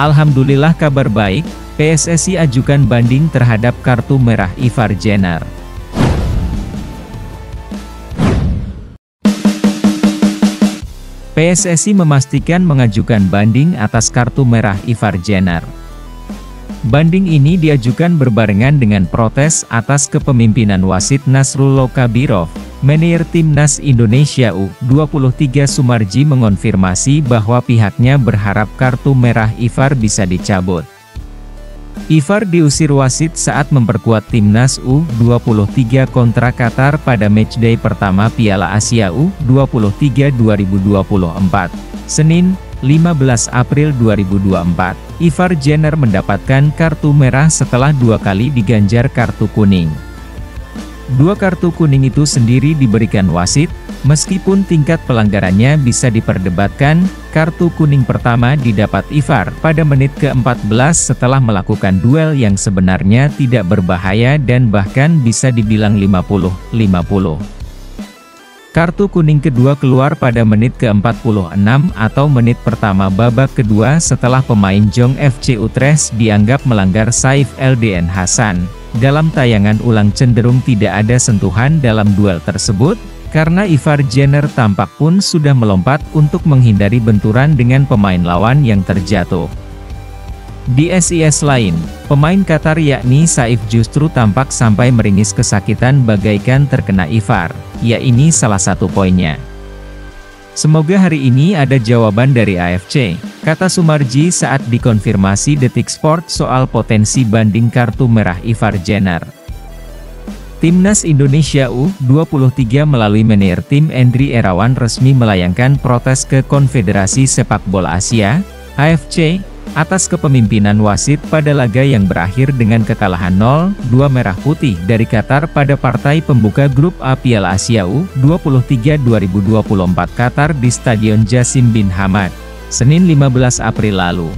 Alhamdulillah kabar baik, PSSI ajukan banding terhadap kartu merah Ivar Jenner. PSSI memastikan mengajukan banding atas kartu merah Ivar Jenner. Banding ini diajukan berbarengan dengan protes atas kepemimpinan wasit Nasrullah Kabirov. Manajer Timnas Indonesia U23 Sumarji mengonfirmasi bahwa pihaknya berharap kartu merah Ivar bisa dicabut. Ivar diusir wasit saat memperkuat Timnas U23 kontra Qatar pada matchday pertama Piala Asia U23 2024. Senin, 15 April 2024, Ivar Jenner mendapatkan kartu merah setelah dua kali diganjar kartu kuning. Dua kartu kuning itu sendiri diberikan wasit, meskipun tingkat pelanggarannya bisa diperdebatkan, kartu kuning pertama didapat Ivar pada menit ke-14 setelah melakukan duel yang sebenarnya tidak berbahaya dan bahkan bisa dibilang 50-50. Kartu kuning kedua keluar pada menit ke-46 atau menit pertama babak kedua setelah pemain Jong FC Utrecht dianggap melanggar Saif LDN Hasan. Dalam tayangan ulang cenderung tidak ada sentuhan dalam duel tersebut, karena Ivar Jenner tampak pun sudah melompat untuk menghindari benturan dengan pemain lawan yang terjatuh. Di SIS lain, pemain Qatar yakni Saif justru tampak sampai meringis kesakitan bagaikan terkena Ivar. Ya ini salah satu poinnya. Semoga hari ini ada jawaban dari AFC, kata Sumarji saat dikonfirmasi Detik Sport soal potensi banding kartu merah Ivar Jenner. Timnas Indonesia U23 melalui manajer tim Endri Erawan resmi melayangkan protes ke Konfederasi Sepak Bola Asia, AFC, atas kepemimpinan wasit pada laga yang berakhir dengan kekalahan 0-2 merah putih dari Qatar pada partai pembuka grup A Piala Asia U23 2024 Qatar di Stadion Jasim bin Hamad, Senin 15 April lalu.